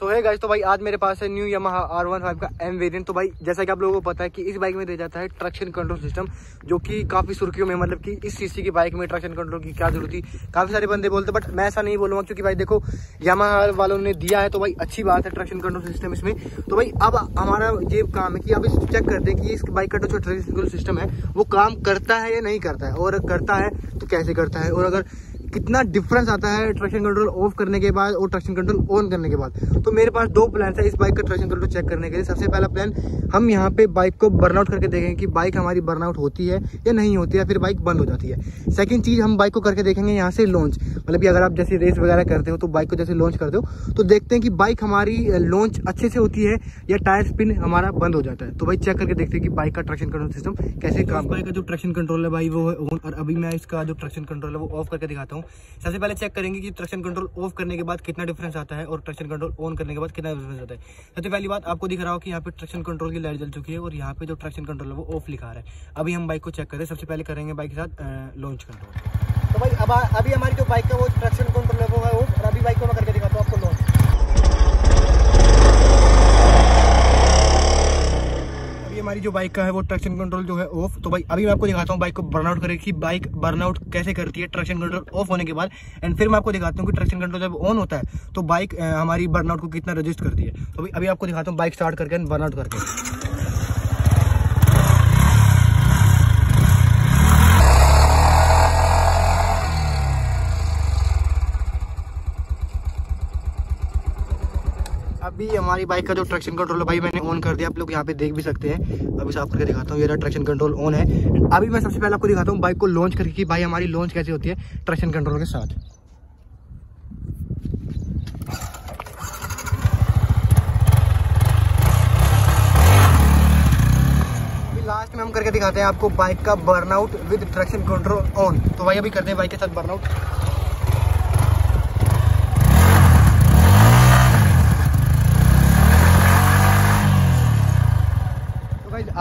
तो है गाइस तो भाई आज मेरे पास है new Yamaha R one five का एम वेरिएंट तो भाई, जैसा कि आप लोगों को पता है कि इस बाइक में दे जाता है ट्रक्शन कंट्रोल सिस्टम जो कि काफ़ी सुर्खियों में मतलब कि इस सीसी की बाइक में ट्रक्शन कंट्रोल की क्या ज़रूरत थी। काफ़ी सारे बंदे बोलते बट मैं ऐसा नहीं बोलूँगा, क्योंकि भाई देखो यमाहा वालों ने दिया है तो भाई अच्छी बात है ट्रक्शन कंट्रोल सिस्टम इसमें। तो भाई, अब हमारा ये काम है कि अब इस चेक करते हैं कि इस बाइक का जो ट्रक्शन कंट्रोल सिस्टम है, वो काम करता है या नहीं करता है, और करता है तो कैसे करता है? और अगर कितना डिफरेंस आता है ट्रैक्शन कंट्रोल ऑफ़ करने के बाद और ट्रैक्शन कंट्रोल ऑन करने के बाद। तो मेरे पास दो प्लान है इस बाइक का ट्रैक्शन कंट्रोल चेक करने के लिए। सबसे पहला प्लान हम यहाँ पे बाइक को बर्नआउट करके देखेंगे कि बाइक हमारी बर्नआउट होती है या नहीं होती है फिर बाइक बंद हो जाती है। सेकंड चीज़, हम बाइक को करके देखेंगे यहाँ से लॉन्च मतलब कि अगर आप जैसे रेस वगैरह करते हो तो बाइक को जैसे लॉन्च करते हो तो देखते हैं कि बाइक हमारी लॉन्च अच्छे से होती है या टायर स्पिन हमारा बंद हो जाता है। तो भाई चेक करके देखते हैं कि बाइक का ट्रैक्शन कंट्रोल सिस्टम कैसे काम बाइक का जो ट्रैक्शन कंट्रोल है भाई वो और अभी मैं इसका जो ट्रैक्शन कंट्रोल है वो ऑफ़ करके दिखाता हूँ। सबसे पहले चेक करेंगे कि ट्रैक्शन कंट्रोल ऑफ़ करने के बाद कितना डिफरेंस आता है और ट्रक्शन कंट्रोल ऑन करने के बाद कितना डिफरेंस आता है। सबसे पहली बात आपको दिख रहा हो कि यहाँ पे ट्रैक्शन कंट्रोल की लाइट जल चुकी है और यहाँ पे जो ट्रक्शन कंट्रोल है वो ऑफ़ लिखा रहा है। अभी हम बाइक को चेक करें। सबसे पहले करेंगे बाइक के साथ लॉन्च कंट्रोल तो भाई, अब अभी हमारी जो बाइक का वो ट्रैक्शन कंट्रोल है वो है और अभी बाइक को मैं करके दिखाता हूँ आपको लॉन्च हमारी जो बाइक का है वो ट्रैक्शन कंट्रोल जो है ऑफ़ तो भाई अभी मैं आपको दिखाता हूँ बाइक को बर्नआउट करे कि बाइक बर्नआउट कैसे करती है ट्रैक्शन कंट्रोल ऑफ़ होने के बाद। एंड फिर मैं आपको दिखाता हूँ कि ट्रैक्शन कंट्रोल जब ऑन होता है तो बाइक हमारी बर्नआउट को कितना रजिस्ट करती है। तो अभी आपको दिखाता हूँ बाइक स्टार्ट करके एंड बर्नआउट करके। अभी हमारी बाइक का जो ट्रैक्शन कंट्रोल है भाई, मैंने ऑन कर दिया। आप लोग यहाँ पे देख भी सकते हैं। अभी साफ़ करके दिखाता हूँ, ये ट्रैक्शन कंट्रोल ऑन है। अभी मैं सबसे पहले आपको दिखाता हूँ बाइक को लॉन्च करके कि भाई हमारी लॉन्च कैसे होती है ट्रैक्शन कंट्रोल के साथ। लास्ट में हम करके दिखाते हैं आपको बाइक का burnout with traction control on तो भाई अभी करते हैं बाइक के साथ बर्नआउट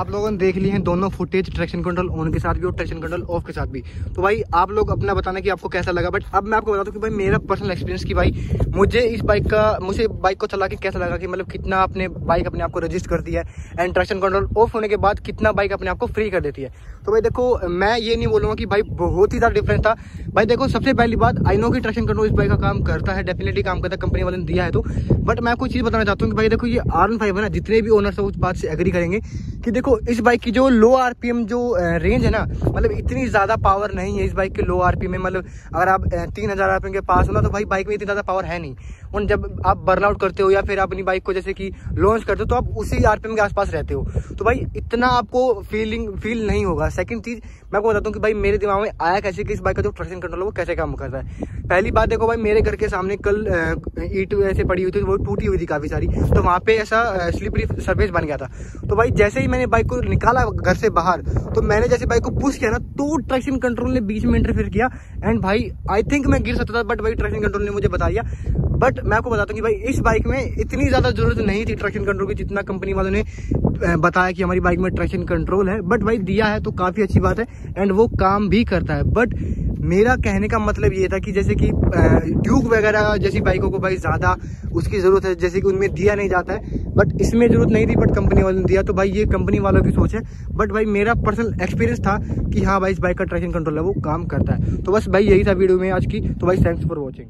आप लोगों ने देख लिए हैं दोनों फुटेज ट्रैक्शन कंट्रोल ऑन के साथ भी और ट्रैक्शन कंट्रोल ऑफ़ के साथ भी। तो भाई, आप लोग अपना बताना कि आपको कैसा लगा बट अब मैं आपको बता दूँ कि भाई, मेरा पर्सनल एक्सपीरियंस की भाई, मुझे इस बाइक का, मुझे बाइक को चला के कैसा लगा कि मतलब कितना अपने बाइक अपने आप को रजिस्ट करती है एंड ट्रैक्शन कंट्रोल ऑफ़ होने के बाद कितना बाइक अपने आप को फ्री कर देती है। तो भाई, देखो, मैं ये नहीं बोलूँगा कि भाई, बहुत ही ज़्यादा डिफरेंस था। भाई, देखो, सबसे पहली बात आई नो की ट्रैक्शन कंट्रोल इस बाइक का काम करता है डेफिनेटली काम करता है कंपनी वाले ने दिया है तो बट मैं आपको चीज़ बताना चाहता हूँ कि भाई, देखो, ये आर फाइव है ना, जितने भी ओनर्स है, उस बात से एग्री करेंगे। कि देखो, इस बाइक की जो लो आरपीएम जो रेंज है ना मतलब इतनी ज़्यादा पावर नहीं है इस बाइक के लो आरपीएम में। मतलब अगर आप तीन हज़ार आरपीएम के पास हो ना तो भाई बाइक में इतनी ज़्यादा पावर है नहीं। और जब आप बर्नआउट करते हो या फिर आप अपनी बाइक को जैसे कि लॉन्च करते हो तो आप उसी आरपीएम के आसपास रहते हो। तो भाई, इतना आपको फीलिंग फील नहीं होगा। सेकंड चीज़, मैं आपको बताता हूँ कि भाई, मेरे दिमाग में आया कैसे कि इस बाइक का जो ट्रैक्शन कंट्रोल है, वो कैसे काम करता है। पहली बात देखो भाई, मेरे घर के सामने कल ईट ऐसे पड़ी हुई थी, वो टूटी हुई थी काफ़ी सारी। तो वहाँ पे ऐसा स्लिपरी सर्फेस बन गया था। तो भाई, जैसे ही मैंने बाइक को निकाला घर से बाहर तो मैंने जैसे बाइक को पुश किया ना तो ट्रैक्शन कंट्रोल ने बीच में इंटरफेयर किया। एंड भाई आई थिंक मैं गिर सकता था बट भाई ट्रैक्शन कंट्रोल ने मुझे बताया बट मैं आपको बताता हूँ कि भाई, इस बाइक में इतनी ज़्यादा ज़रूरत नहीं थी ट्रैक्शन कंट्रोल की, जितना कंपनी वालों ने बताया कि हमारी बाइक में ट्रैक्शन कंट्रोल है। बट भाई, दिया है तो काफ़ी अच्छी बात है एंड वो काम भी करता है। बट मेरा कहने का मतलब ये था कि जैसे कि ट्यूब वगैरह जैसी बाइकों को भाई ज़्यादा उसकी ज़रूरत है, जैसे कि उनमें दिया नहीं जाता है। बट इसमें ज़रूरत नहीं थी बट कंपनी वालों ने दिया। तो भाई, ये कंपनी वालों की सोच है। बट भाई, मेरा पर्सनल एक्सपीरियंस था कि हाँ भाई, इस बाइक का ट्रैक्शन कंट्रोल है, वो काम करता है। तो बस भाई, यही था वीडियो में आज की। तो भाई थैंक्स फॉर वॉचिंग